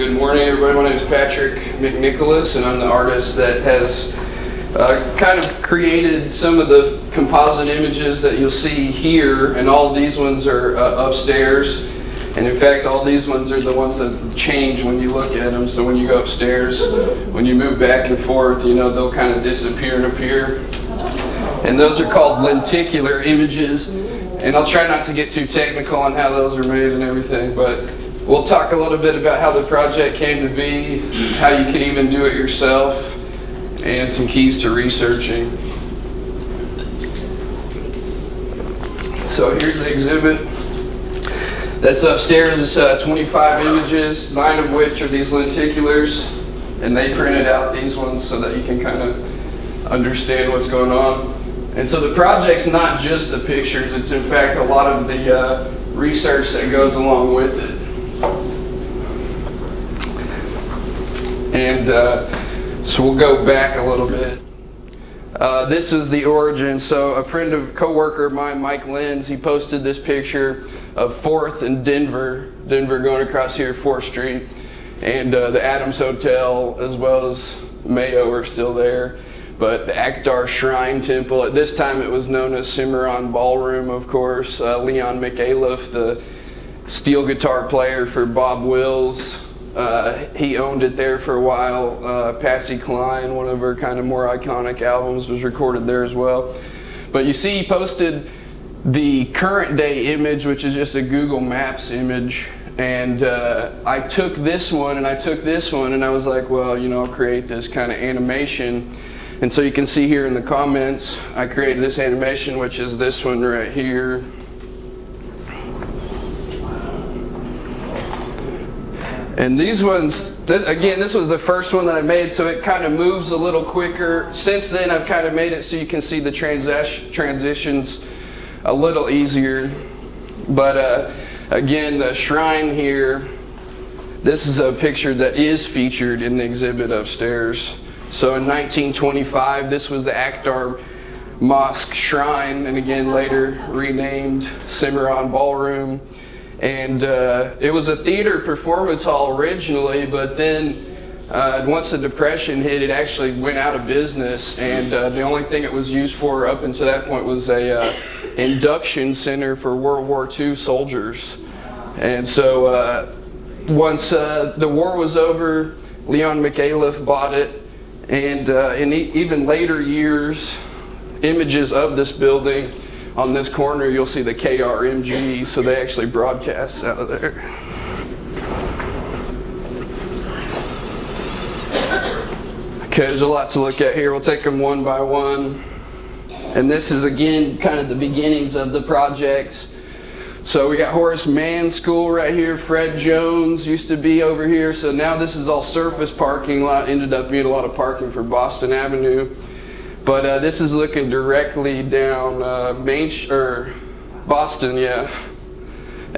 Good morning, everybody. My name is Patrick McNicholas, and I'm the artist that has uh, kind of created some of the composite images that you'll see here, and all these ones are uh, upstairs. And in fact, all these ones are the ones that change when you look at them. So when you go upstairs, when you move back and forth, you know, they'll kind of disappear and appear. And those are called lenticular images. And I'll try not to get too technical on how those are made and everything, but we'll talk a little bit about how the project came to be, how you can even do it yourself, and some keys to researching. So here's the exhibit. That's upstairs. It's uh, 25 images, nine of which are these lenticulars, and they printed out these ones so that you can kind of understand what's going on. And so the project's not just the pictures, it's in fact a lot of the uh, research that goes along with it. And uh, so we'll go back a little bit. Uh, this is the origin. So a friend of coworker of mine, Mike Lenz, he posted this picture of 4th and Denver, Denver going across here, 4th Street, and uh, the Adams Hotel as well as Mayo are still there. But the Akdar Shrine Temple, at this time it was known as Cimarron Ballroom, of course. Uh, Leon McAuliffe, the steel guitar player for Bob Wills, uh, he owned it there for a while. Uh, Patsy Cline, one of her kind of more iconic albums, was recorded there as well. But you see, he posted the current day image, which is just a Google Maps image. And uh, I took this one and I took this one and I was like, well, you know, I'll create this kind of animation. And so you can see here in the comments, I created this animation, which is this one right here. And these ones, this, again, this was the first one that I made, so it kind of moves a little quicker. Since then, I've kind of made it so you can see the transi transitions a little easier. But uh, again, the shrine here, this is a picture that is featured in the exhibit upstairs. So in 1925, this was the Akdar Mosque Shrine, and again later renamed Cimarron Ballroom. And uh, it was a theater performance hall originally, but then uh, once the Depression hit, it actually went out of business. And uh, the only thing it was used for up until that point was a uh, induction center for World War II soldiers. And so uh, once uh, the war was over, Leon McAuliffe bought it. And in e even later years, images of this building on this corner, you'll see the KRMG, so they actually broadcast out of there. Okay, there's a lot to look at here. We'll take them one by one. And this is again kind of the beginnings of the projects. So we got Horace Mann School right here. Fred Jones used to be over here. So now this is all surface parking lot. Ended up being a lot of parking for Boston Avenue. But uh, this is looking directly down uh, Main or Boston, yeah.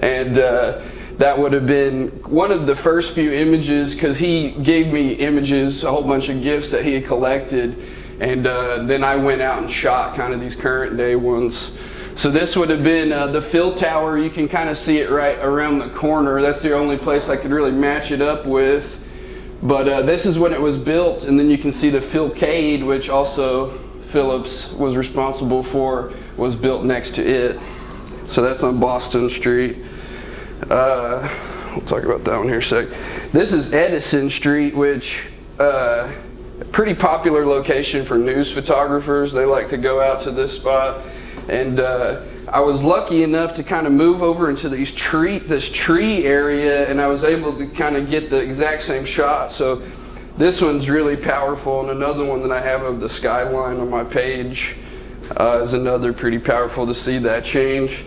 And uh, that would have been one of the first few images because he gave me images, a whole bunch of gifts that he had collected. And uh, then I went out and shot kind of these current day ones. So this would have been uh, the Phil Tower. You can kind of see it right around the corner. That's the only place I could really match it up with. But uh, this is when it was built, and then you can see the Philcade, which also Phillips was responsible for, was built next to it. So that's on Boston Street. Uh, we'll talk about that one here a sec. This is Edison Street, which uh, pretty popular location for news photographers. They like to go out to this spot. And uh, I was lucky enough to kind of move over into these tree, this tree area, and I was able to kind of get the exact same shot. So this one's really powerful, and another one that I have of the skyline on my page uh, is another pretty powerful to see that change.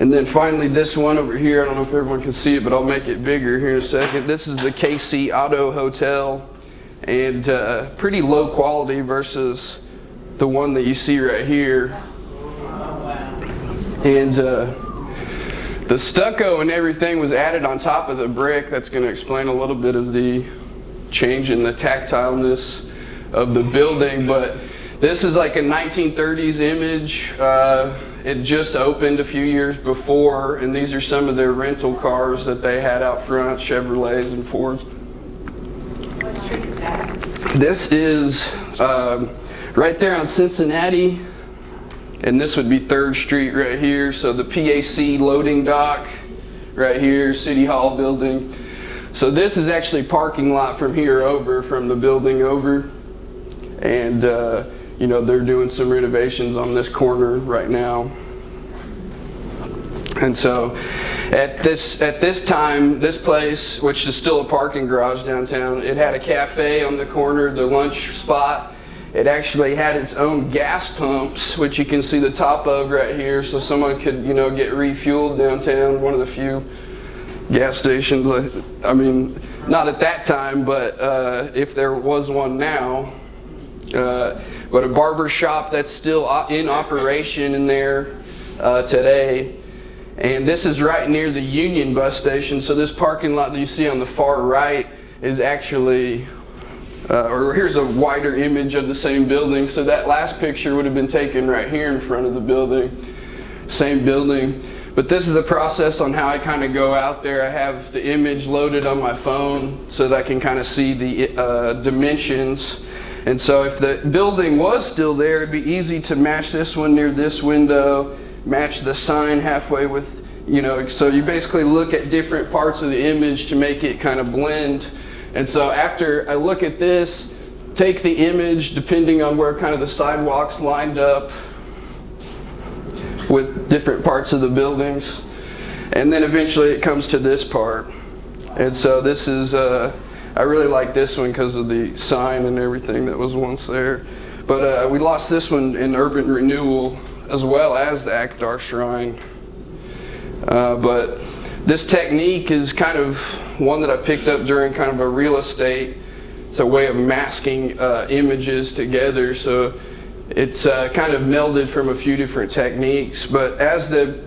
And then finally this one over here, I don't know if everyone can see it, but I'll make it bigger here in a second. This is the KC Auto Hotel, and uh, pretty low quality versus the one that you see right here. And uh, the stucco and everything was added on top of the brick. That's going to explain a little bit of the change in the tactileness of the building. But this is like a 1930s image. Uh, it just opened a few years before, and these are some of their rental cars that they had out front, Chevrolets and Fords. What street is that? This is um, right there on Cincinnati, and this would be Third Street right here. So the PAC loading dock right here, City Hall building. So this is actually parking lot from here over, from the building over, and uh, you know they're doing some renovations on this corner right now. And so at this at this time, this place, which is still a parking garage downtown, it had a cafe on the corner, the lunch spot. It actually had its own gas pumps, which you can see the top of right here, so someone could, you know, get refueled downtown. One of the few gas stations. I, I mean, not at that time, but uh, if there was one now. Uh, but a barber shop that's still in operation in there uh, today. And this is right near the Union bus station. So this parking lot that you see on the far right is actually, uh, or here's a wider image of the same building. So that last picture would have been taken right here in front of the building, same building. But this is the process on how I kind of go out there. I have the image loaded on my phone so that I can kind of see the uh, dimensions. And so if the building was still there, it'd be easy to match this one near this window match the sign halfway with, you know, so you basically look at different parts of the image to make it kind of blend. And so after I look at this, take the image depending on where kind of the sidewalks lined up with different parts of the buildings. And then eventually it comes to this part. And so this is, uh, I really like this one because of the sign and everything that was once there. But uh, we lost this one in urban renewal as well as the Akdar Shrine. Uh, but this technique is kind of one that I picked up during kind of a real estate. It's a way of masking uh, images together. So it's uh, kind of melded from a few different techniques. But as the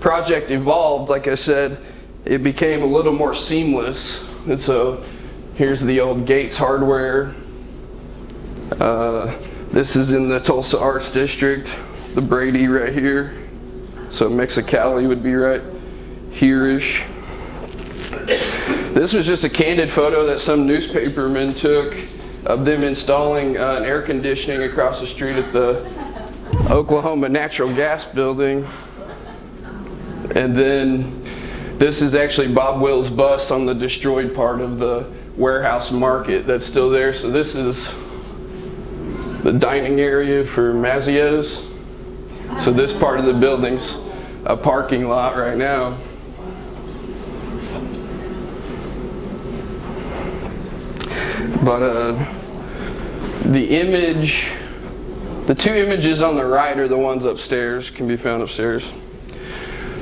project evolved, like I said, it became a little more seamless. And so here's the old Gates hardware. Uh, this is in the Tulsa Arts District the Brady right here. So Mexicali would be right here-ish. This was just a candid photo that some newspaperman took of them installing uh, an air conditioning across the street at the Oklahoma Natural Gas Building. And then this is actually Bob Wills' bus on the destroyed part of the warehouse market that's still there. So this is the dining area for Mazzio's. So this part of the building's a parking lot right now. But uh, the image, the two images on the right are the ones upstairs, can be found upstairs.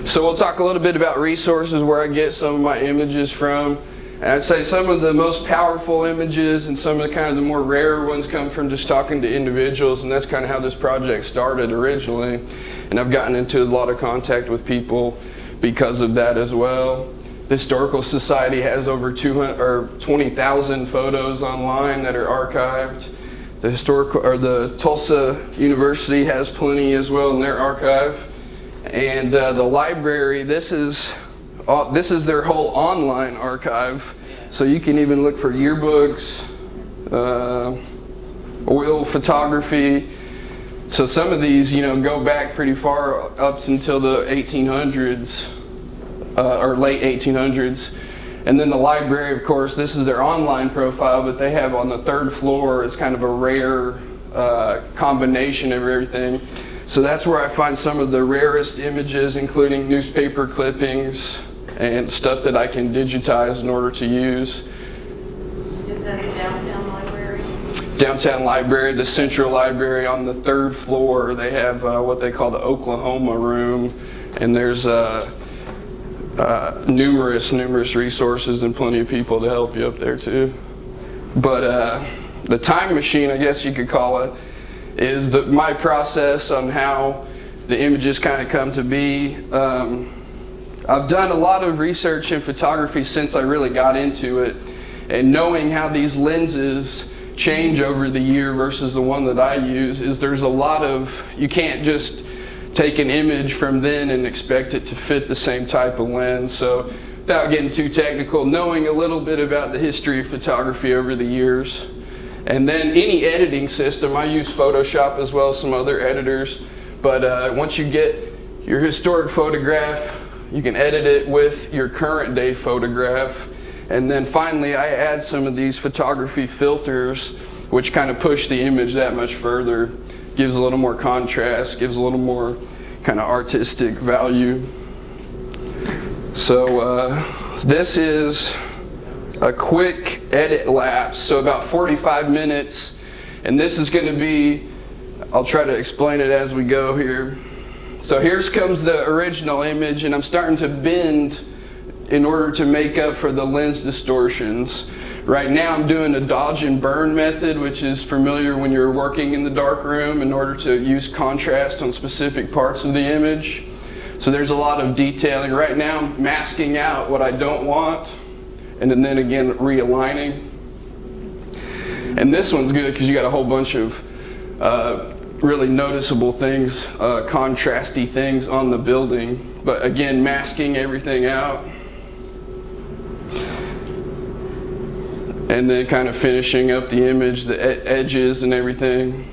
So we'll talk a little bit about resources, where I get some of my images from. And I'd say some of the most powerful images and some of the kind of the more rare ones come from just talking to individuals, and that's kind of how this project started originally. And I've gotten into a lot of contact with people because of that as well. The Historical Society has over 200 or 20,000 photos online that are archived. The historical or the Tulsa University has plenty as well in their archive. And uh, the library, this is uh, this is their whole online archive. So you can even look for yearbooks, uh, oil photography. So some of these, you know, go back pretty far up until the 1800s uh, or late 1800s. And then the library, of course, this is their online profile, but they have on the third floor is kind of a rare uh, combination of everything. So that's where I find some of the rarest images, including newspaper clippings, and stuff that I can digitize in order to use. Is that the downtown library? Downtown library, the central library on the third floor, they have uh, what they call the Oklahoma room, and there's uh, uh, numerous, numerous resources and plenty of people to help you up there too. But uh, the time machine, I guess you could call it, is the, my process on how the images kind of come to be. Um, I've done a lot of research in photography since I really got into it, and knowing how these lenses change over the year versus the one that I use is there's a lot of, you can't just take an image from then and expect it to fit the same type of lens. So without getting too technical, knowing a little bit about the history of photography over the years. And then any editing system, I use Photoshop as well as some other editors. But uh, once you get your historic photograph, you can edit it with your current day photograph. And then finally, I add some of these photography filters, which kind of push the image that much further, gives a little more contrast, gives a little more kind of artistic value. So uh, this is a quick edit lapse, so about 45 minutes. And this is going to be, I'll try to explain it as we go here. So here comes the original image, and I'm starting to bend in order to make up for the lens distortions. Right now I'm doing a dodge and burn method, which is familiar when you're working in the dark room in order to use contrast on specific parts of the image. So there's a lot of detailing. Right now I'm masking out what I don't want and then again realigning. And this one's good because you got a whole bunch of uh, really noticeable things, uh, contrasty things on the building. But again, masking everything out. And then kind of finishing up the image, the ed edges and everything.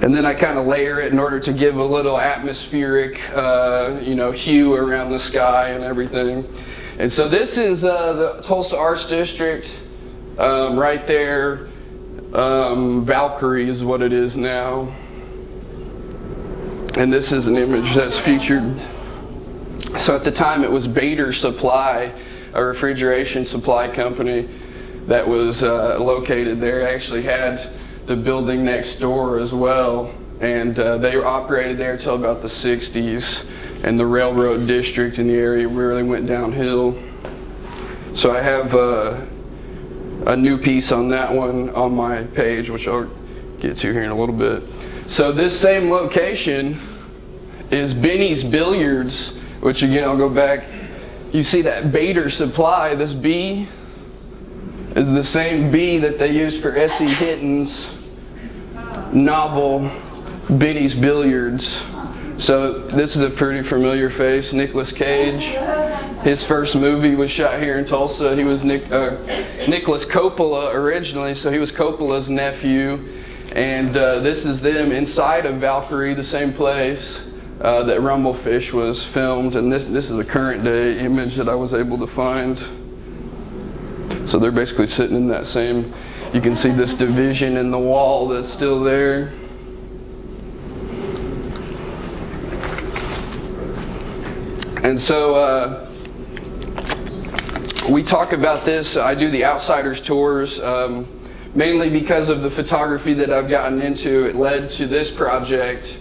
And then I kind of layer it in order to give a little atmospheric, uh, you know, hue around the sky and everything. And so this is uh, the Tulsa Arts District, um, right there. Um, Valkyrie is what it is now. And this is an image that's featured. So at the time it was Bader Supply, a refrigeration supply company that was uh, located there. Actually had the building next door as well. And uh, they operated there until about the 60s. And the railroad district in the area really went downhill. So I have uh, a new piece on that one on my page, which I'll get to here in a little bit. So this same location is Benny's Billiards, which again, I'll go back. You see that Bader supply, this B is the same B that they used for S.E. Hinton's novel Benny's Billiards. So this is a pretty familiar face, Nicolas Cage. His first movie was shot here in Tulsa. He was Nick, uh, Nicolas Coppola originally, so he was Coppola's nephew. And uh, this is them inside of Valkyrie, the same place uh, that Rumblefish was filmed. And this, this is a current day image that I was able to find. So they're basically sitting in that same you can see this division in the wall that's still there. And so uh, we talk about this. I do the outsiders tours um, mainly because of the photography that I've gotten into. It led to this project,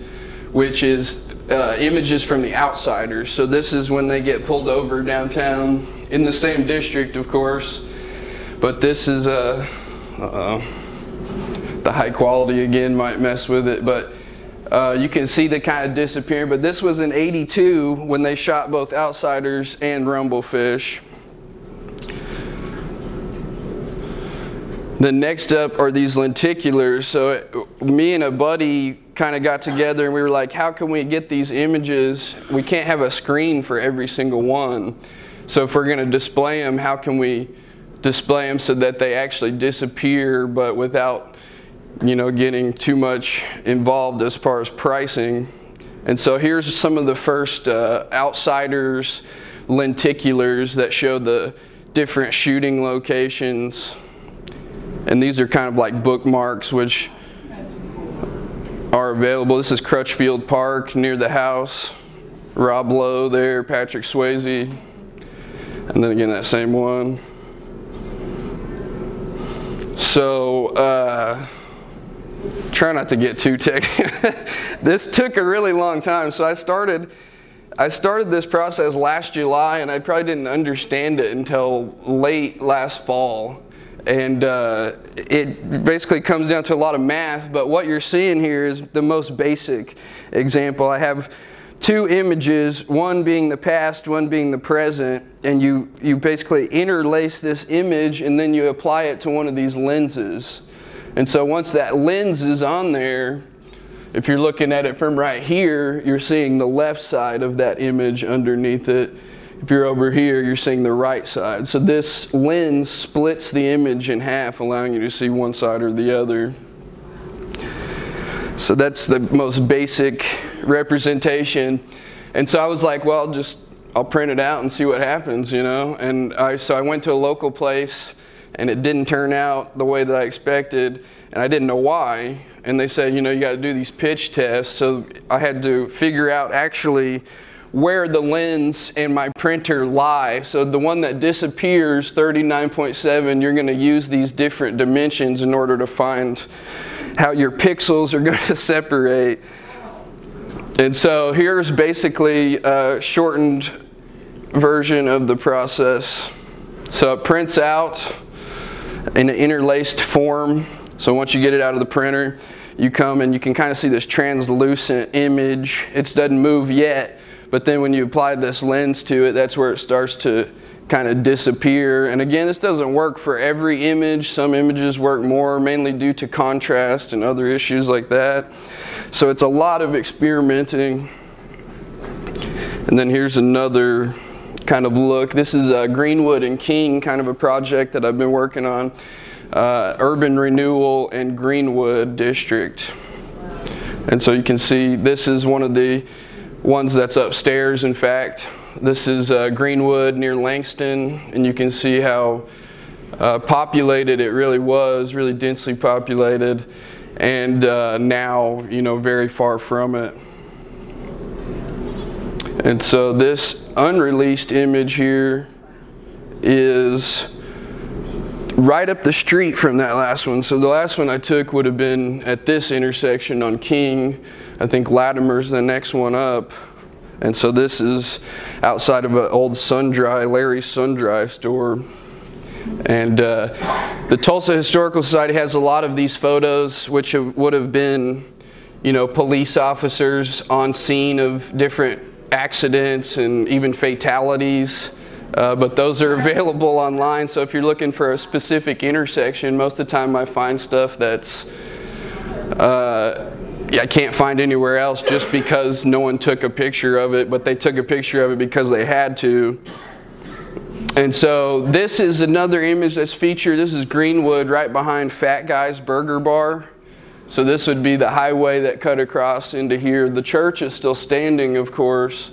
which is uh, images from the outsiders. So this is when they get pulled over downtown in the same district, of course. But this is uh, uh The high quality again might mess with it, but uh, you can see the kind of disappearing. But this was in 82 when they shot both Outsiders and Rumblefish. The next up are these lenticulars. So it, me and a buddy kind of got together and we were like, how can we get these images? We can't have a screen for every single one. So if we're going to display them, how can we display them so that they actually disappear, but without you know getting too much involved as far as pricing. And so here's some of the first uh, outsiders lenticulars that show the different shooting locations. And these are kind of like bookmarks which are available. This is Crutchfield Park near the house. Rob Lowe there, Patrick Swayze. And then again that same one. So, uh, try not to get too technical. this took a really long time. So I started, I started this process last July, and I probably didn't understand it until late last fall. And uh, it basically comes down to a lot of math, but what you're seeing here is the most basic example. I have two images, one being the past, one being the present, and you, you basically interlace this image and then you apply it to one of these lenses. And so once that lens is on there, if you're looking at it from right here, you're seeing the left side of that image underneath it. If you're over here, you're seeing the right side. So this lens splits the image in half, allowing you to see one side or the other. So that's the most basic representation. And so I was like, well, just I'll print it out and see what happens, you know. And I so I went to a local place, and it didn't turn out the way that I expected, and I didn't know why. And they said, you know, you got to do these pitch tests. So I had to figure out actually where the lens and my printer lie. So the one that disappears, 39.7, you're going to use these different dimensions in order to find how your pixels are going to separate. And so here's basically a shortened version of the process. So it prints out in an interlaced form. So once you get it out of the printer, you come and you can kind of see this translucent image. It doesn't move yet, but then when you apply this lens to it, that's where it starts to kind of disappear. And again, this doesn't work for every image. Some images work more, mainly due to contrast and other issues like that. So it's a lot of experimenting. And then here's another kind of look. This is uh, Greenwood and King, kind of a project that I've been working on. Uh, urban renewal and Greenwood district. And so you can see this is one of the ones that's upstairs, in fact. This is uh, Greenwood near Langston, and you can see how uh, populated it really was, really densely populated, and uh, now, you know, very far from it. And so this unreleased image here is right up the street from that last one. So the last one I took would have been at this intersection on King. I think Latimer's the next one up. And so this is outside of an old Sun-Dry, Larry's Sun-Dry store. And uh, the Tulsa Historical Society has a lot of these photos, which would have been, you know, police officers on scene of different accidents and even fatalities. Uh, but those are available online. So if you're looking for a specific intersection, most of the time I find stuff that's uh, I can't find anywhere else just because no one took a picture of it, but they took a picture of it because they had to. And so this is another image that's featured. This is Greenwood right behind Fat Guy's Burger Bar. So this would be the highway that cut across into here. The church is still standing, of course.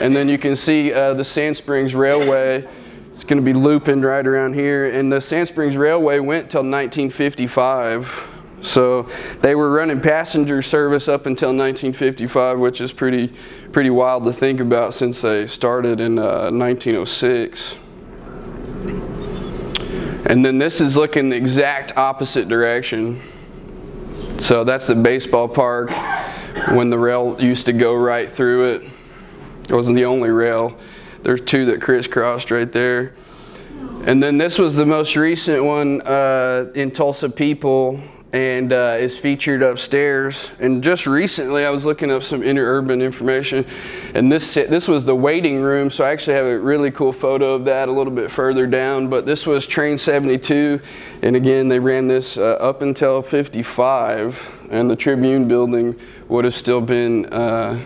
And then you can see uh, the Sand Springs Railway. It's going to be looping right around here. And the Sand Springs Railway went till 1955. So they were running passenger service up until 1955, which is pretty, pretty wild to think about since they started in uh, 1906. And then this is looking the exact opposite direction. So that's the baseball park when the rail used to go right through it. It wasn't the only rail. There's two that crisscrossed right there. And then this was the most recent one uh, in Tulsa People and uh, is featured upstairs. And just recently, I was looking up some interurban information, and this this was the waiting room. So I actually have a really cool photo of that a little bit further down. But this was Train 72, and again, they ran this uh, up until 55, and the Tribune building would have still been uh,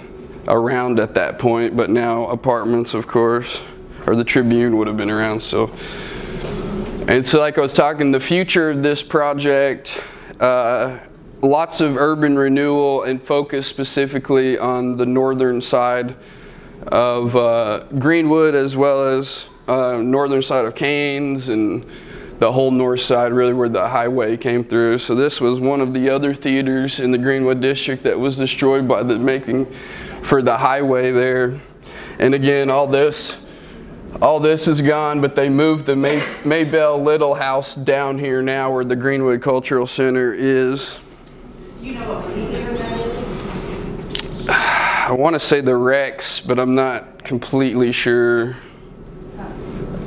around at that point. But now apartments, of course, or the Tribune would have been around. So. And so like I was talking, the future of this project uh, lots of urban renewal and focus specifically on the northern side of uh, Greenwood as well as uh, northern side of Cain's and the whole north side really where the highway came through. So this was one of the other theaters in the Greenwood district that was destroyed by the making for the highway there. And again, all this all this is gone, but they moved the May Mabel Little House down here now where the Greenwood Cultural Center is. You know what theater that is? I want to say the Rex, but I'm not completely sure.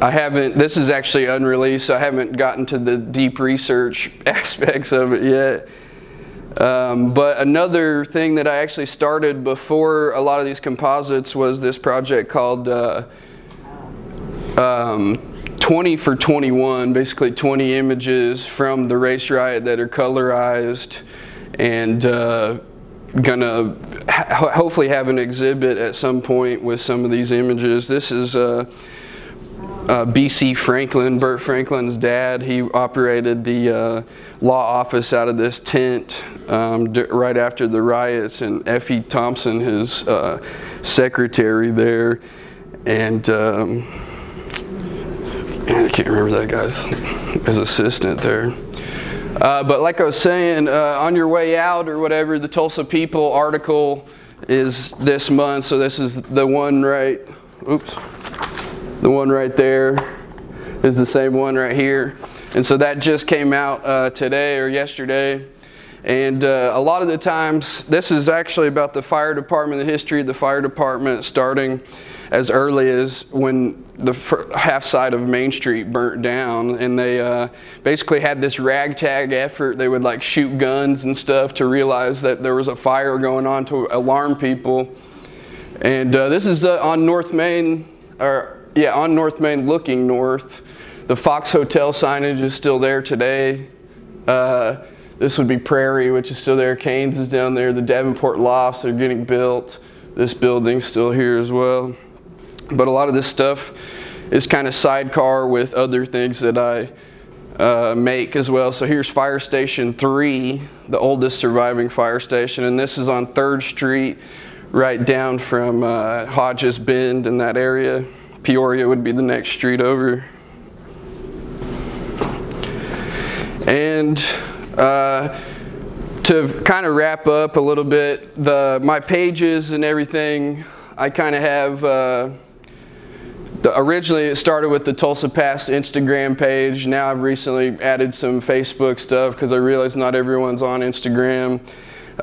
I haven't, this is actually unreleased, so I haven't gotten to the deep research aspects of it yet. Um, but another thing that I actually started before a lot of these composites was this project called uh, um, 20 for 21, basically 20 images from the race riot that are colorized and uh, gonna ha hopefully have an exhibit at some point with some of these images. This is uh, uh, B.C. Franklin, Burt Franklin's dad. He operated the uh, law office out of this tent um, right after the riots, and F.E. Thompson, his uh, secretary there, and um, I can't remember that guy's his assistant there. Uh, but like I was saying, uh, on your way out or whatever, the Tulsa People article is this month. So this is the one right, oops, the one right there is the same one right here. And so that just came out uh, today or yesterday. And uh, a lot of the times, this is actually about the fire department, the history of the fire department starting as early as when the half side of Main Street burnt down and they uh, basically had this ragtag effort. They would like shoot guns and stuff to realize that there was a fire going on to alarm people. And uh, this is uh, on North Main, or yeah, on North Main looking north. The Fox Hotel signage is still there today. Uh, this would be Prairie, which is still there. Cain's is down there. The Davenport Lofts are getting built. This building's still here as well. But a lot of this stuff is kind of sidecar with other things that I uh, make as well. So here's Fire Station 3, the oldest surviving fire station, and this is on 3rd Street, right down from uh, Hodges Bend in that area. Peoria would be the next street over. And uh, to kind of wrap up a little bit, the my pages and everything, I kind of have uh, the, originally, it started with the Tulsa Past Instagram page. Now I've recently added some Facebook stuff because I realize not everyone's on Instagram.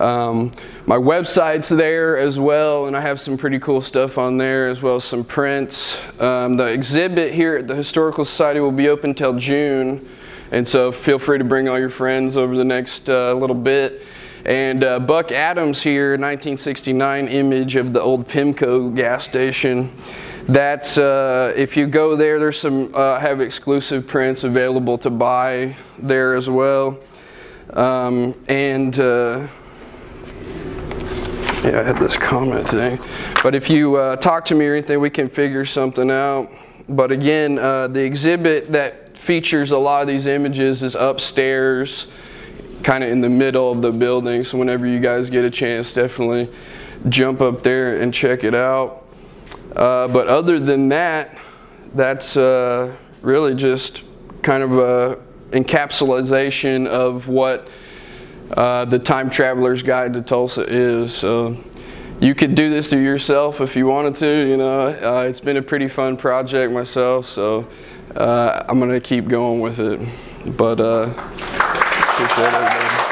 Um, my website's there as well, and I have some pretty cool stuff on there as well as some prints. Um, the exhibit here at the Historical Society will be open till June, and so feel free to bring all your friends over the next uh, little bit. And uh, Buck Atom's here, 1969 image of the old Pimco gas station. That's, uh, if you go there, there's some, uh, have exclusive prints available to buy there as well. Um, and, uh, yeah, I had this comment thing. But if you uh, talk to me or anything, we can figure something out. But again, uh, the exhibit that features a lot of these images is upstairs, kind of in the middle of the building. So whenever you guys get a chance, definitely jump up there and check it out. Uh, but other than that, that's uh, really just kind of a encapsulation of what uh, the Time Traveler's Guide to Tulsa is. So you could do this to yourself if you wanted to. You know, uh, it's been a pretty fun project myself, so uh, I'm gonna keep going with it. But everybody.